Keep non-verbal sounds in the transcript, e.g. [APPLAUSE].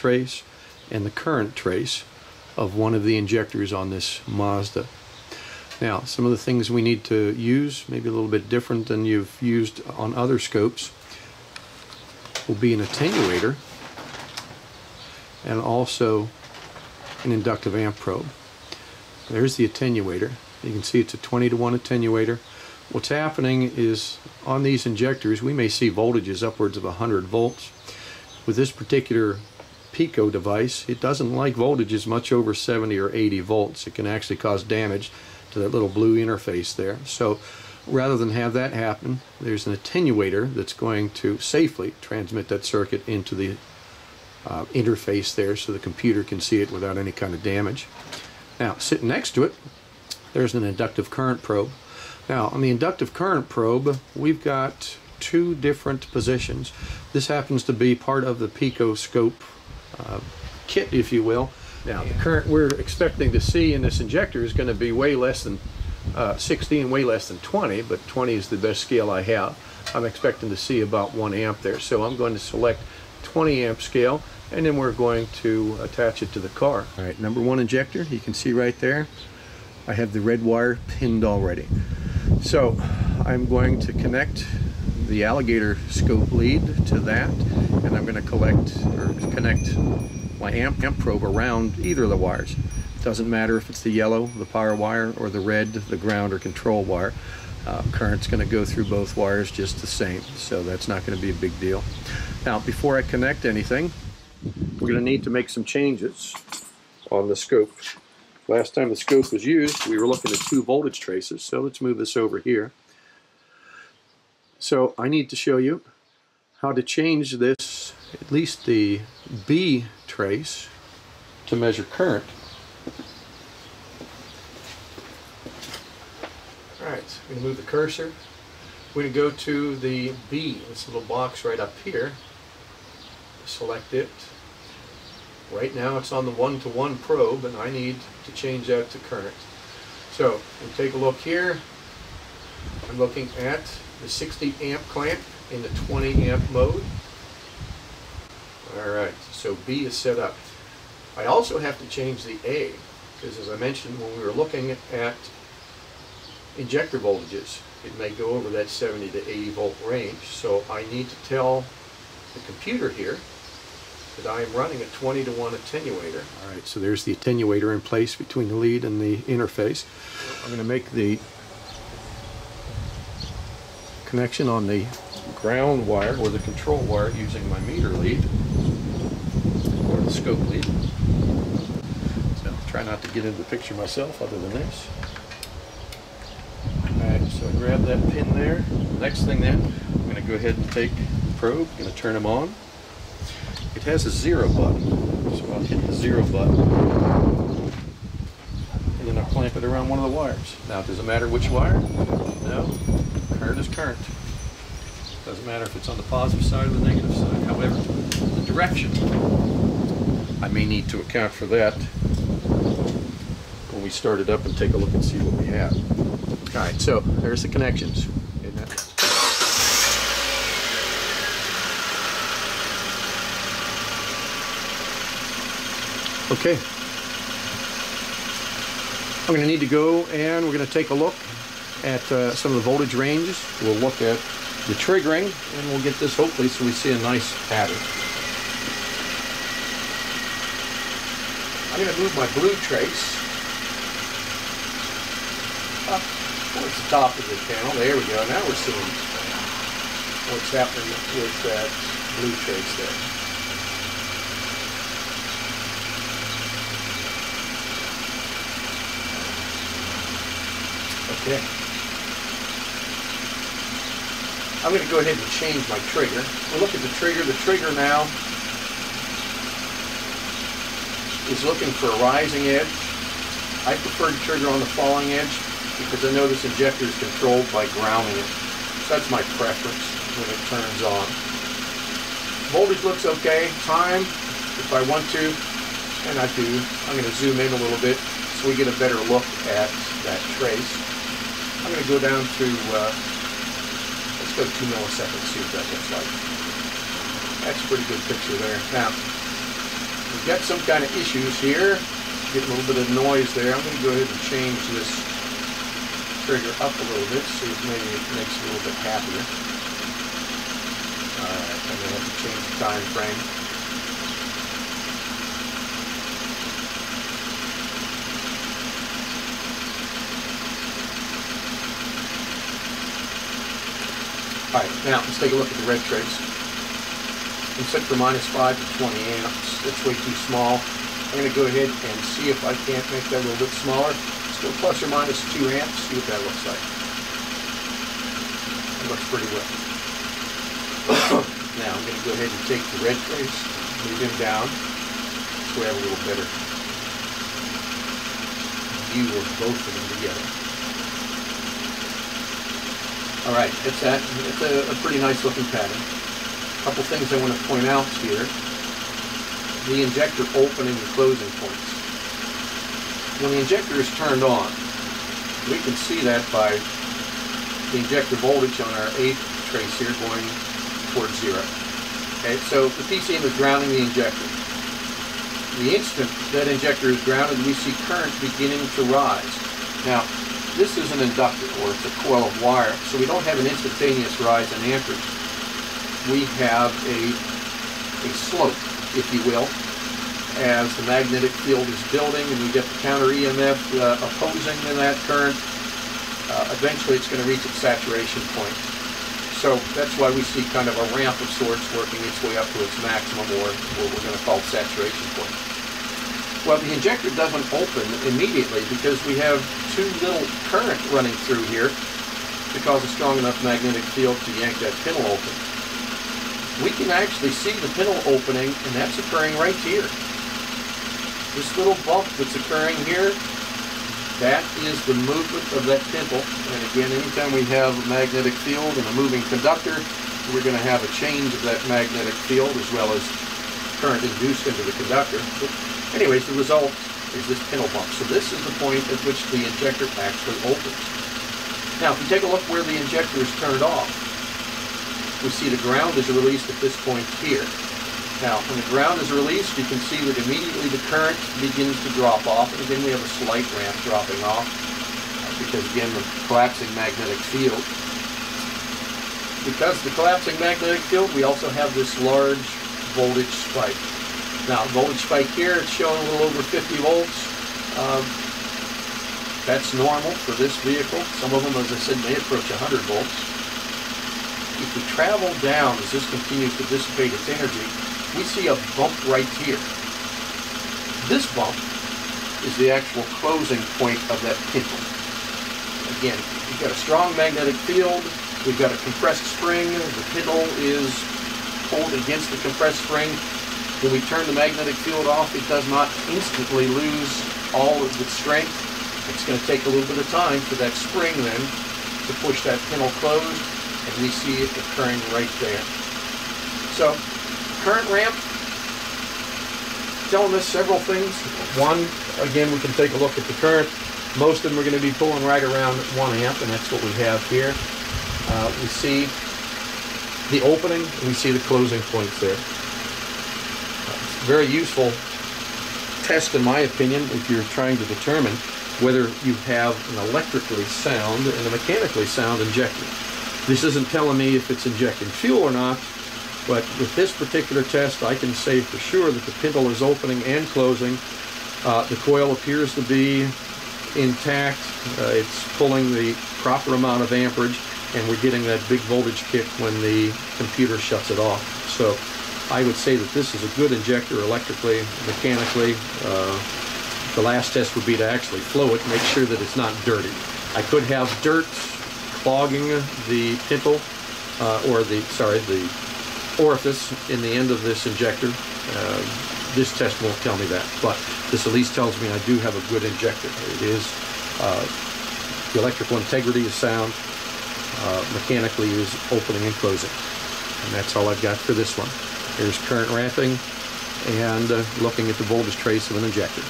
trace and the current trace of one of the injectors on this Mazda. Now, some of the things we need to use, maybe a little bit different than you've used on other scopes, will be an attenuator and also an inductive amp probe. There's the attenuator. You can see it's a 20 to 1 attenuator. What's happening is on these injectors we may see voltages upwards of 100 volts. With this particular Pico device, it doesn't like voltages much over 70 or 80 volts. It can actually cause damage to that little blue interface there. So rather than have that happen, there's an attenuator that's going to safely transmit that circuit into the uh, interface there so the computer can see it without any kind of damage. Now, sitting next to it, there's an inductive current probe. Now, on the inductive current probe, we've got two different positions. This happens to be part of the Pico scope uh, kit, if you will. Now, the current we're expecting to see in this injector is going to be way less than uh, 16, way less than 20, but 20 is the best scale I have. I'm expecting to see about 1 amp there, so I'm going to select 20 amp scale, and then we're going to attach it to the car. All right, number one injector, you can see right there, I have the red wire pinned already. So I'm going to connect the alligator scope lead to that, and I'm going to collect or connect my amp, amp probe around either of the wires. It doesn't matter if it's the yellow, the power wire, or the red, the ground or control wire. Uh, current's going to go through both wires just the same, so that's not going to be a big deal. Now, before I connect anything, we're going to need to make some changes on the scope. Last time the scope was used, we were looking at two voltage traces, so let's move this over here. So I need to show you how to change this, at least the B trace, to measure current. Alright, so to move the cursor. We're going to go to the B, this little box right up here. Select it. Right now it's on the one-to-one -one probe and I need to change that to current. So, we take a look here. I'm looking at the 60 amp clamp in the 20 amp mode. Alright, so B is set up. I also have to change the A, because as I mentioned when we were looking at injector voltages, it may go over that 70 to 80 volt range. So I need to tell the computer here that I am running a 20 to 1 attenuator. Alright, so there's the attenuator in place between the lead and the interface. I'm going to make the connection on the ground wire or the control wire using my meter lead or the scope lead. So try not to get into the picture myself other than this. Alright, so I grab that pin there. Next thing then, I'm going to go ahead and take the probe, I'm going to turn them on. It has a zero button, so I'll hit the zero button and then I'll clamp it around one of the wires. Now, it does it matter which wire? No, current is current. Doesn't matter if it's on the positive side or the negative side. However, the direction, I may need to account for that when we start it up and take a look and see what we have. All right, so there's the connections. Okay. I'm going to need to go and we're going to take a look at uh, some of the voltage ranges. We'll look at the triggering and we'll get this hopefully so we see a nice pattern. I'm going to move my blue trace up towards the top of the panel. There we go. Now we're seeing what's happening with that blue trace there. Okay. I'm going to go ahead and change my trigger. We'll look at the trigger. The trigger now is looking for a rising edge. I prefer to trigger on the falling edge because I know this injector is controlled by grounding it. So that's my preference when it turns on. Voltage looks okay. Time, if I want to, and I do, I'm going to zoom in a little bit so we get a better look at that trace. I'm going to go down to uh, Two milliseconds, see what that looks like. That's a pretty good picture there. Now, we've got some kind of issues here. Getting a little bit of noise there. I'm going to go ahead and change this trigger up a little bit, see if maybe it makes it a little bit happier. Alright, I'm going to have to change the time frame. Alright, now let's take a look at the red trace. Set for minus 5 to 20 amps. That's way too small. I'm going to go ahead and see if I can't make that a little bit smaller. Still plus or minus 2 amps. See what that looks like. Looks pretty well. [COUGHS] now I'm going to go ahead and take the red trace, move him down, so we have a little better view of both of them together. All right, it's that. It's a, a pretty nice looking pattern. A couple things I want to point out here. The injector opening and closing points. When the injector is turned on, we can see that by the injector voltage on our A trace here going towards zero. Okay, so the PCM is grounding the injector. The instant that injector is grounded, we see current beginning to rise. Now, this is an inductor, or it's a coil of wire, so we don't have an instantaneous rise in amperage. We have a, a slope, if you will, as the magnetic field is building and we get the counter EMF uh, opposing in that current. Uh, eventually it's going to reach its saturation point. So that's why we see kind of a ramp of sorts working its way up to its maximum, or what we're going to call saturation point. Well, the injector doesn't open immediately because we have too little current running through here to cause a strong enough magnetic field to yank that pintle open. We can actually see the pintle opening, and that's occurring right here. This little bump that's occurring here, that is the movement of that pintle. And again, anytime we have a magnetic field and a moving conductor, we're going to have a change of that magnetic field as well as current induced into the conductor. Anyways, the result this pintle bump. So this is the point at which the injector actually opens. Now, if we take a look where the injector is turned off, we see the ground is released at this point here. Now, when the ground is released, you can see that immediately the current begins to drop off, and again we have a slight ramp dropping off, because again, the collapsing magnetic field. Because the collapsing magnetic field, we also have this large voltage spike. Now, voltage spike here, it's showing a little over 50 volts. Um, that's normal for this vehicle. Some of them, as I said, may approach 100 volts. If we travel down as this continues to dissipate its energy, we see a bump right here. This bump is the actual closing point of that pintle. Again, we've got a strong magnetic field, we've got a compressed spring, the pintle is pulled against the compressed spring, when we turn the magnetic field off, it does not instantly lose all of its strength. It's going to take a little bit of time for that spring then to push that pintle closed, and we see it occurring right there. So, current ramp, telling us several things. One, again, we can take a look at the current. Most of them are going to be pulling right around 1 amp, and that's what we have here. Uh, we see the opening, we see the closing points there very useful test, in my opinion, if you're trying to determine whether you have an electrically sound and a mechanically sound injector. This isn't telling me if it's injecting fuel or not, but with this particular test, I can say for sure that the pintle is opening and closing. Uh, the coil appears to be intact. Uh, it's pulling the proper amount of amperage, and we're getting that big voltage kick when the computer shuts it off. So I would say that this is a good injector electrically, mechanically. Uh, the last test would be to actually flow it, make sure that it's not dirty. I could have dirt clogging the pintle, uh, or the, sorry, the orifice in the end of this injector. Uh, this test won't tell me that, but this at least tells me I do have a good injector. It is, uh, the electrical integrity is sound, uh, mechanically is opening and closing. And that's all I've got for this one. Here's current ramping and uh, looking at the voltage trace of an injector.